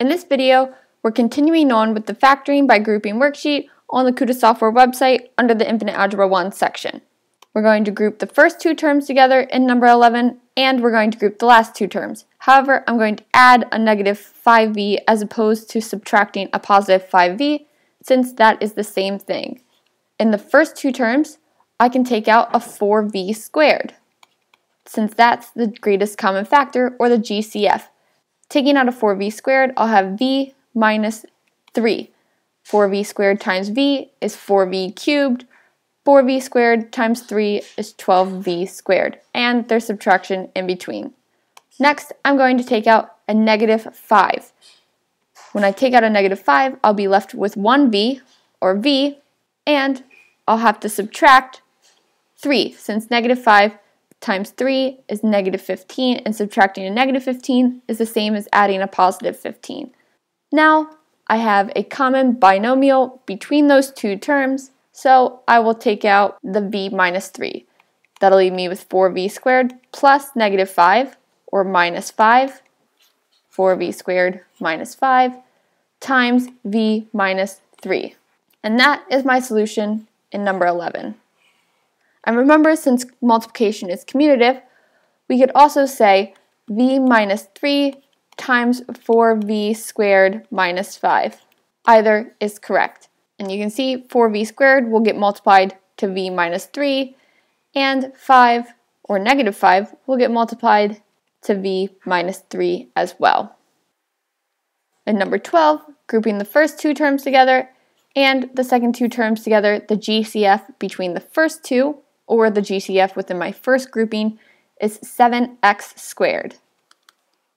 In this video, we're continuing on with the factoring by grouping worksheet on the Kuta software website under the Infinite Algebra 1 section. We're going to group the first two terms together in number 11, and we're going to group the last two terms. However, I'm going to add a negative 5v as opposed to subtracting a positive 5v, since that is the same thing. In the first two terms, I can take out a 4v squared, since that's the greatest common factor, or the GCF. Taking out a 4v squared, I'll have v minus 3. 4v squared times v is 4v cubed. 4v squared times 3 is 12v squared, and there's subtraction in between. Next, I'm going to take out a negative 5. When I take out a negative 5, I'll be left with 1v, or v, and I'll have to subtract 3, since negative 5 times 3 is negative 15, and subtracting a negative 15 is the same as adding a positive 15. Now, I have a common binomial between those two terms, so I will take out the v minus 3. That'll leave me with 4v squared plus negative 5, or minus 5, 4v squared minus 5, times v minus 3. And that is my solution in number 11. And remember, since multiplication is commutative, we could also say v minus 3 times 4v squared minus 5. Either is correct. And you can see 4v squared will get multiplied to v minus 3, and 5, or negative 5, will get multiplied to v minus 3 as well. And number 12, grouping the first two terms together and the second two terms together, the GCF between the first two, or the GCF within my first grouping, is 7x squared.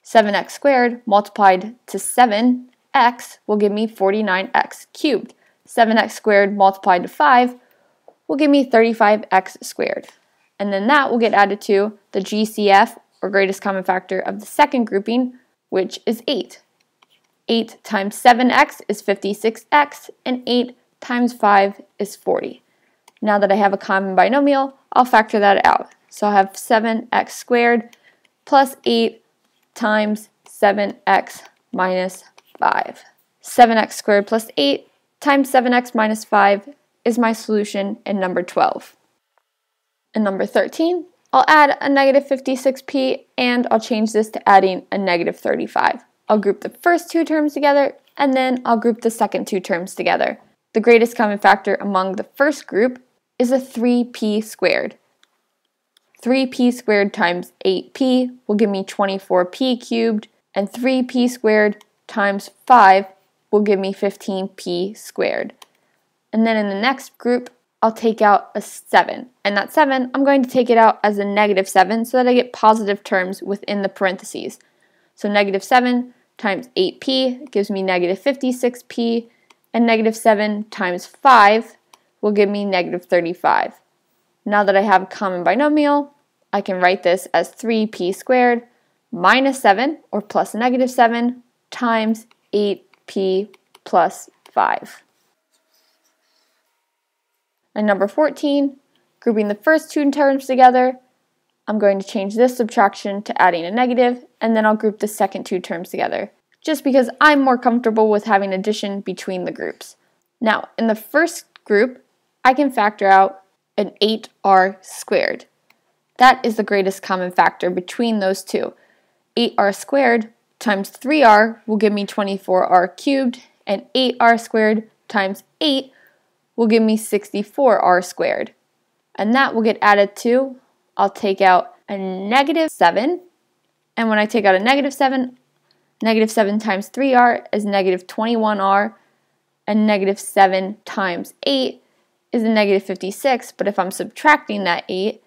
7x squared multiplied to 7x will give me 49x cubed. 7x squared multiplied to 5 will give me 35x squared. And then that will get added to the GCF, or greatest common factor, of the second grouping, which is 8. 8 times 7x is 56x, and 8 times 5 is 40. Now that I have a common binomial, I'll factor that out. So I'll have 7x squared plus 8 times 7x minus 5. 7x squared plus 8 times 7x minus 5 is my solution in number 12. In number 13, I'll add a negative 56p and I'll change this to adding a negative 35. I'll group the first two terms together and then I'll group the second two terms together. The greatest common factor among the first group is a 3p squared. 3p squared times 8p will give me 24p cubed, and 3p squared times 5 will give me 15p squared. And then in the next group, I'll take out a 7. And that 7, I'm going to take it out as a negative 7 so that I get positive terms within the parentheses. So negative 7 times 8p gives me negative 56p, and negative 7 times 5 will give me negative 35. Now that I have a common binomial, I can write this as 3p squared minus 7, or plus negative 7, times 8p plus 5. And number 14, grouping the first two terms together, I'm going to change this subtraction to adding a negative, and then I'll group the second two terms together, just because I'm more comfortable with having addition between the groups. Now, in the first group, I can factor out an 8r squared. That is the greatest common factor between those two. 8r squared times 3r will give me 24r cubed, and 8r squared times 8 will give me 64r squared. And that will get added to, I'll take out a negative 7, and when I take out a negative 7, negative 7 times 3r is negative 21r, and negative 7 times 8 is a negative 56, but if I'm subtracting that 8,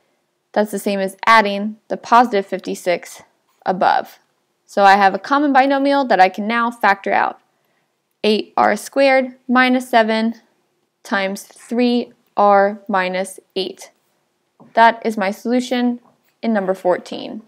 that's the same as adding the positive 56 above. So I have a common binomial that I can now factor out. 8r squared minus 7 times 3r minus 8. That is my solution in number 14.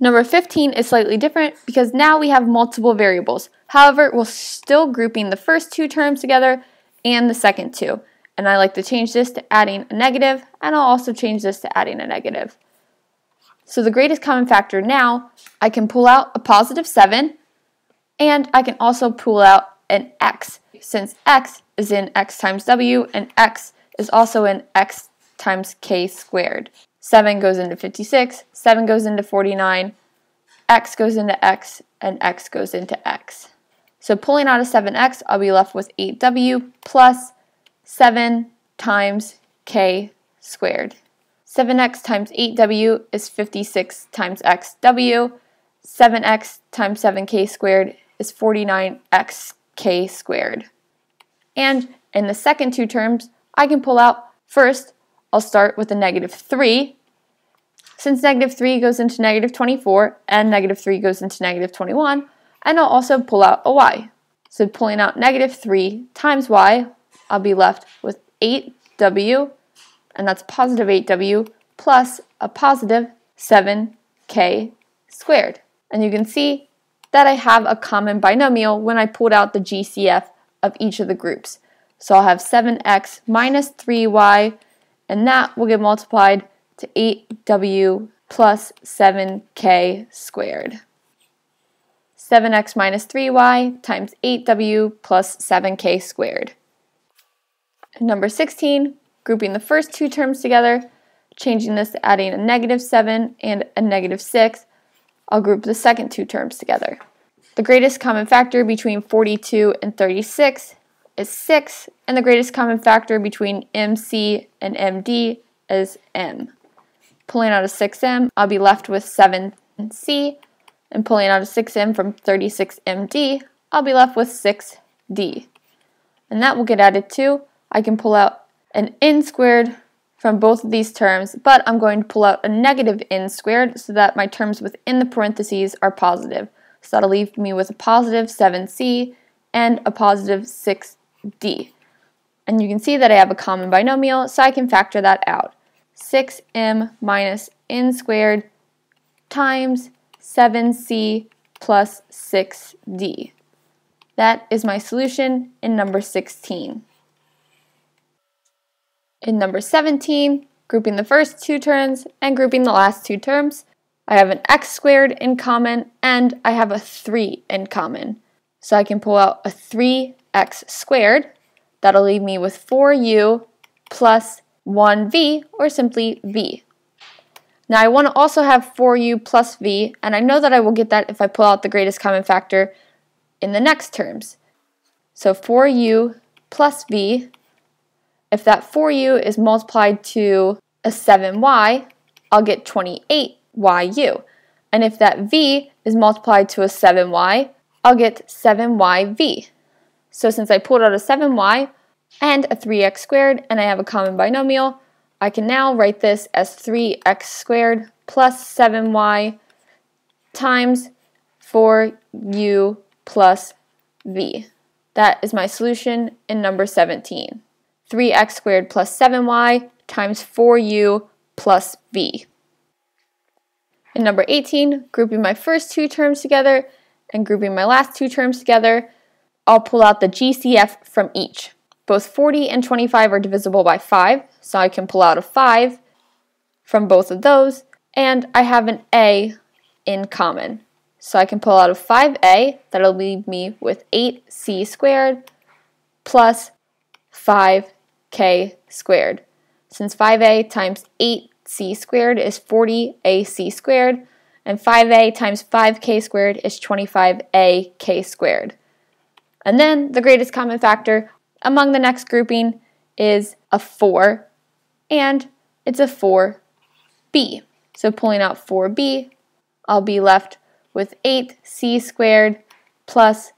Number 15 is slightly different because now we have multiple variables. However, we're still grouping the first two terms together and the second two. And I like to change this to adding a negative, and I'll also change this to adding a negative. So the greatest common factor now, I can pull out a positive 7, And I can also pull out an x, since x is in x times w, and x is also in x times k squared. 7 goes into 56, 7 goes into 49, x goes into x, and x goes into x. So pulling out a 7x, I'll be left with 8w plus 7 times k squared. 7x times 8w is 56 times xw. 7x times 7k squared is 49xk squared. And in the second two terms, I can pull out, first, I'll start with a negative 3. Since negative 3 goes into negative 24 and negative 3 goes into negative 21, and I'll also pull out a y. So pulling out negative 3 times y, I'll be left with 8w, and that's positive 8w, plus a positive 7k squared. And you can see that I have a common binomial when I pulled out the GCF of each of the groups. So I'll have 7x minus 3y, and that will get multiplied to 8w plus 7k squared. 7x minus 3y times 8w plus 7k squared. Number 16, grouping the first two terms together, changing this to adding a negative 7 and a negative 6, I'll group the second two terms together. The greatest common factor between 42 and 36 is 6, and the greatest common factor between MC and MD is M. Pulling out a 6M, I'll be left with 7C, and pulling out a 6M from 36MD, I'll be left with 6D. And that will get added to, I can pull out an n squared from both of these terms, but I'm going to pull out a negative n squared so that my terms within the parentheses are positive. So that'll leave me with a positive 7c and a positive 6d. And you can see that I have a common binomial, so I can factor that out. 6m minus n squared times 7c plus 6d. That is my solution in number 16. In number 17, grouping the first two terms and grouping the last two terms, I have an x squared in common, and I have a 3 in common. So I can pull out a 3x squared. That'll leave me with 4u plus 1v, or simply v. Now I want to also have 4u plus v, and I know that I will get that if I pull out the greatest common factor in the next terms. So 4u plus v, if that 4u is multiplied to a 7y, I'll get 28 yu. And if that v is multiplied to a 7y, I'll get 7yv. So since I pulled out a 7y and a 3x squared and I have a common binomial, I can now write this as 3x squared plus 7y times 4u plus v. That is my solution in number 17. 3x squared plus 7y times 4u plus v. In number 18, grouping my first two terms together and grouping my last two terms together, I'll pull out the GCF from each. Both 40 and 25 are divisible by 5, so I can pull out a 5 from both of those, and I have an A in common. So I can pull out a 5A, that'll leave me with 8C squared plus 5K squared. Since 5A times 8 c squared is 40ac squared, and 5a times 5k squared is 25ak squared. And then the greatest common factor among the next grouping is a 4, and it's a 4b. So pulling out 4b, I'll be left with 8c squared plus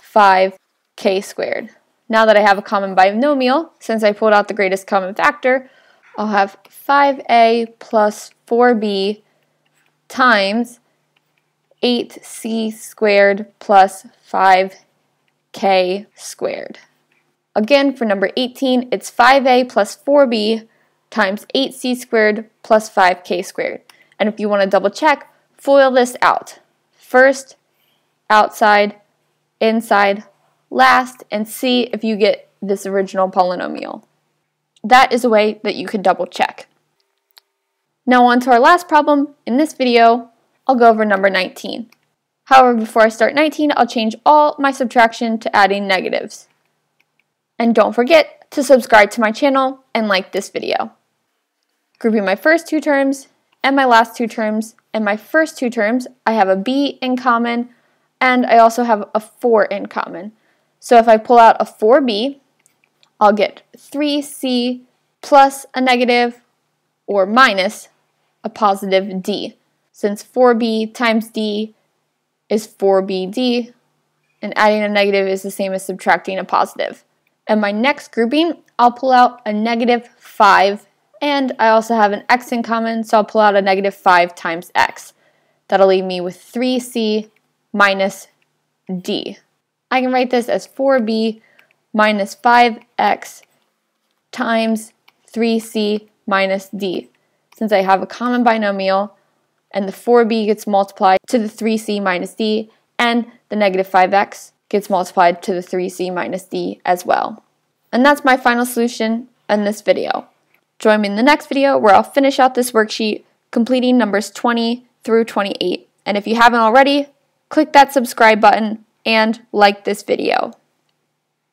5k squared. Now that I have a common binomial, since I pulled out the greatest common factor, I'll have 5a plus 4b times 8c squared plus 5k squared. Again, for number 18, it's 5a plus 4b times 8c squared plus 5k squared. And if you want to double check, FOIL this out. First, outside, inside, last, and see if you get this original polynomial that is a way that you could double check. Now on to our last problem. In this video, I'll go over number 19. However, before I start 19, I'll change all my subtraction to adding negatives. And don't forget to subscribe to my channel and like this video. Grouping my first two terms and my last two terms, and my first two terms, I have a b in common, and I also have a 4 in common. So if I pull out a 4b, I'll get 3c plus a negative or minus a positive d. Since 4b times d is 4bd, and adding a negative is the same as subtracting a positive. And my next grouping, I'll pull out a negative 5, and I also have an x in common, so I'll pull out a negative 5 times x. That'll leave me with 3c minus d. I can write this as 4b minus 5x times 3c minus d. Since I have a common binomial, and the 4b gets multiplied to the 3c minus d, and the negative 5x gets multiplied to the 3c minus d as well. And that's my final solution in this video. Join me in the next video where I'll finish out this worksheet, completing numbers 20 through 28. And if you haven't already, click that subscribe button and like this video.